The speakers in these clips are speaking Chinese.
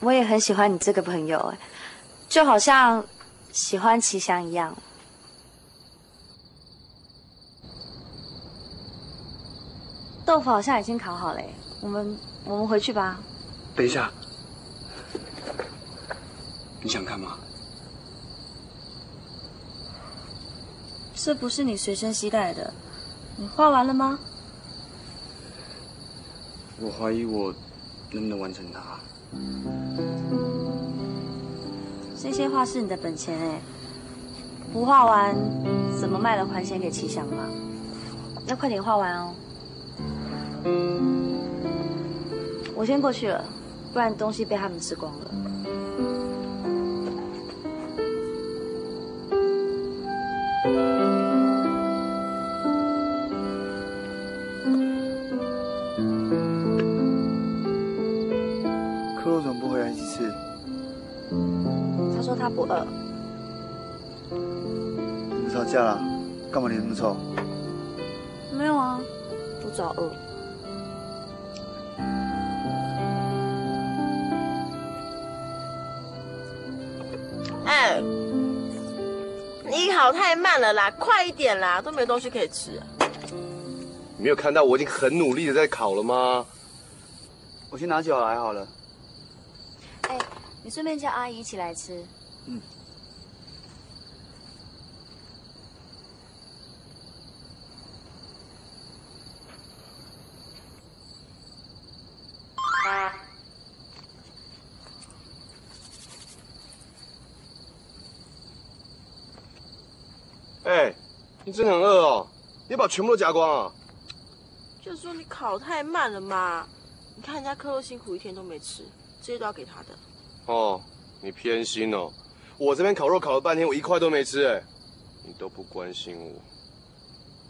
我也很喜欢你这个朋友，哎，就好像喜欢齐祥一样。豆腐好像已经烤好了，我们我们回去吧。等一下，你想干嘛？这不是你随身携带的，你画完了吗？我怀疑我能不能完成它。这些画是你的本钱哎，不画完怎么卖了还钱给齐祥嘛？要快点画完哦。我先过去了，不然东西被他们吃光了。说他不饿。你们吵架了？干嘛你那么臭？没有啊，肚子好饿。哎，你烤太慢了啦，快一点啦，都没东西可以吃。你没有看到我已经很努力的在烤了吗？我去拿酒来好了。哎，你顺便叫阿姨一起来吃。嗯。哎，你真的很饿哦，你要把全部都夹光啊？就是说你烤太慢了嘛，你看人家克洛辛苦一天都没吃，这些都要给他的。哦，你偏心哦，我这边烤肉烤了半天，我一块都没吃哎，你都不关心我。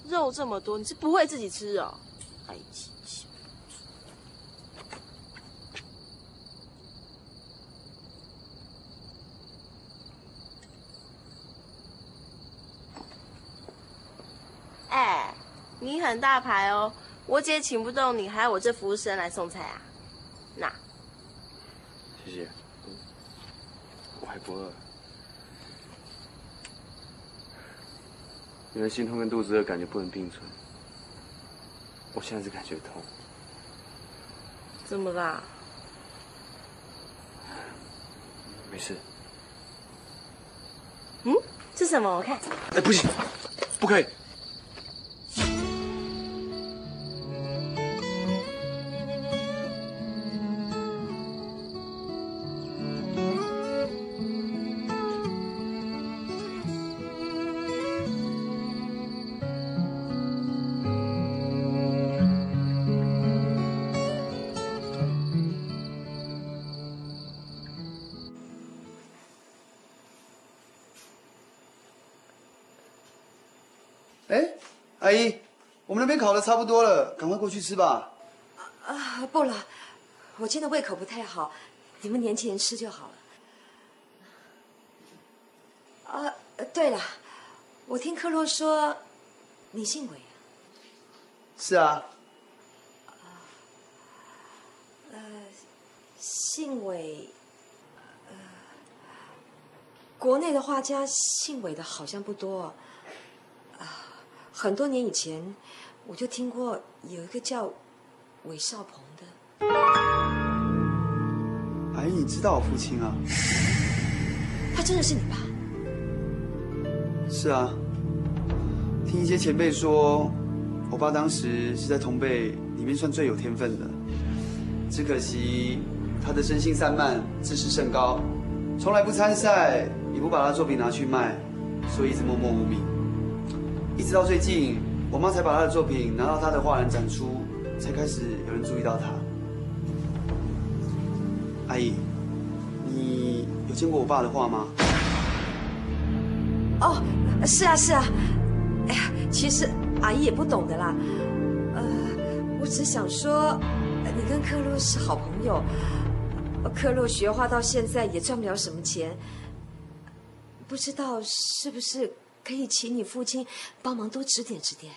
肉这么多，你是不会自己吃哦？哎，你很大牌哦，我姐请不动你，还要我这服务生来送菜啊？那谢谢。我还不饿。原来心痛跟肚子饿感觉不能并存。我现在是感觉痛。怎么啦？没事。嗯，是什么？我看。哎，不行，不可以。哎，阿姨，我们那边烤的差不多了，赶快过去吃吧。啊，不了，我今天胃口不太好，你们年轻人吃就好了。啊，对了，我听克洛说，你姓韦啊？是啊。呃，姓韦，呃，国内的画家姓韦的好像不多。啊，很多年以前，我就听过有一个叫韦少鹏的。阿姨，你知道我父亲啊？他真的是你爸？是啊。听一些前辈说，我爸当时是在同辈里面算最有天分的，只可惜他的生性散漫，自视甚高，从来不参赛，也不把他作品拿去卖，所以一直默默无名。一直到最近，我妈才把他的作品拿到他的画廊展出，才开始有人注意到他。阿姨，你有见过我爸的画吗？哦，是啊是啊。哎呀，其实阿姨也不懂的啦。呃，我只想说，你跟克洛是好朋友。克洛学画到现在也赚不了什么钱，不知道是不是？可以请你父亲帮忙多指点指点。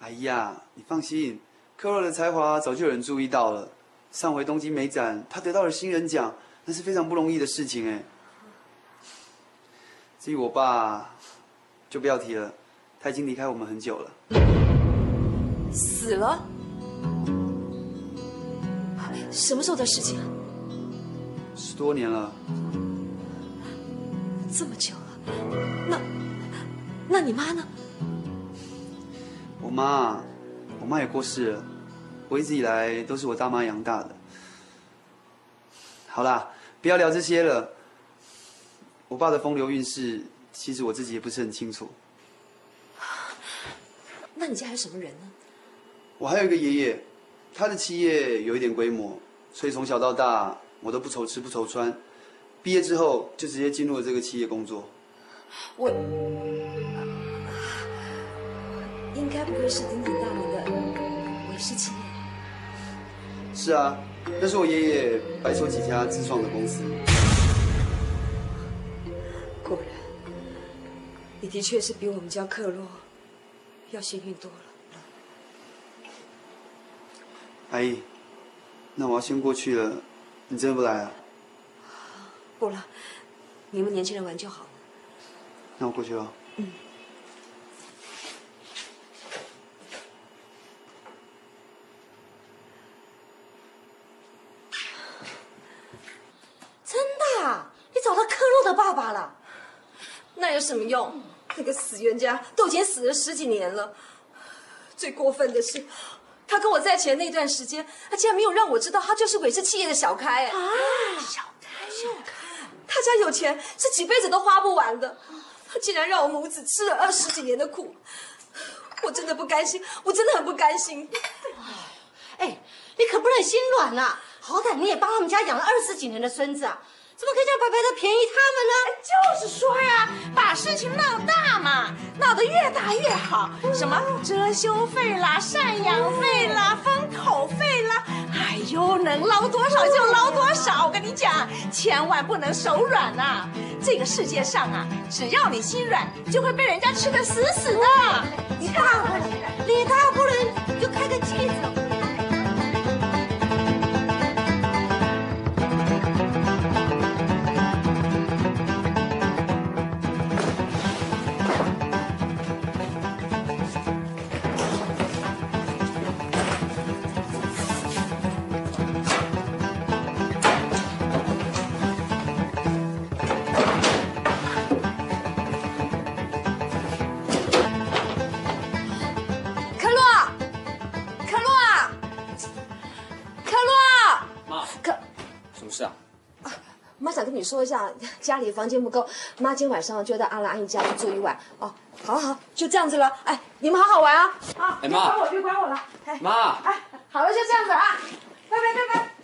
阿姨呀，你放心，科洛的才华早就有人注意到了。上回东京美展，他得到了新人奖，那是非常不容易的事情哎。至于我爸，就不要提了，他已经离开我们很久了。死了？什么时候的事情啊？十多年了。这么久了，那那你妈呢？我妈，我妈也过世了。我一直以来都是我大妈养大的。好啦，不要聊这些了。我爸的风流韵事，其实我自己也不是很清楚。那你家还有什么人呢？我还有一个爷爷，他的企业有一点规模，所以从小到大我都不愁吃不愁穿。毕业之后就直接进入了这个企业工作。我应该不会是鼎鼎大名的韦氏企业。是啊，那是我爷爷白手起家自创的公司。果然，你的确是比我们家克洛要幸运多了。阿姨，那我要先过去了，你真的不来啊？不了，你们年轻人玩就好了。那我过去了。嗯。真的？你找到克洛的爸爸了？那有什么用？那个死冤家都已经死了十几年了。最过分的是，他跟我在一起的那段时间，他竟然没有让我知道他就是伟氏企业的小开。啊，小开，小开。他家有钱是几辈子都花不完的，他竟然让我母子吃了二十几年的苦，我真的不甘心，我真的很不甘心。哎，你可不能心软啊！好歹你也帮他们家养了二十几年的孙子啊，怎么可以这样白白的便宜他们呢？就是说呀，把事情闹大嘛，闹得越大越好。什么遮羞费啦、赡养费啦、封口费啦，哎呦，能捞多少就捞多少。我跟你讲，千万不能手软呐！这个世界上啊，只要你心软，就会被人家吃得死死的。你大不了，你大不了就开个机子。你说一下，家里房间不够，妈今晚上就到阿兰阿姨家去住一晚哦。好好，就这样子了。哎，你们好好玩啊！啊，哎妈，别管我，别管我了。哎妈，哎，好了，就这样子啊，拜拜拜拜。